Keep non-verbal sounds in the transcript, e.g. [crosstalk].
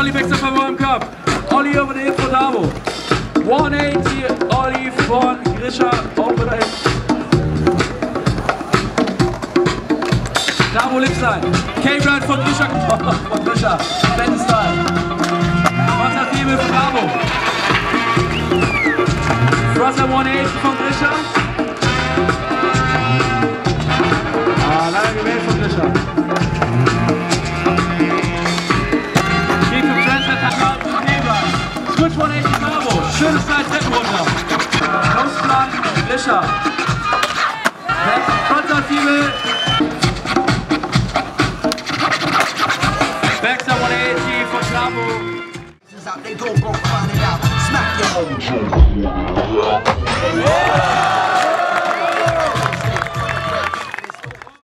Olli wechselt von meinem Cup. Olli the hip von Davo. 180, Olli von Grisha the hip. Davo Lipsline. K-Brand von Grisha. [laughs] Von Grisha. Ben Style. Konstantin von Davo. Brother 180 von Grisha. Gut von echt Bravo. Schönes kleines Treppen runter. Ausplan, Wischer. Konstantinel. Baxter 180 von Bravo. They go broke, find it out.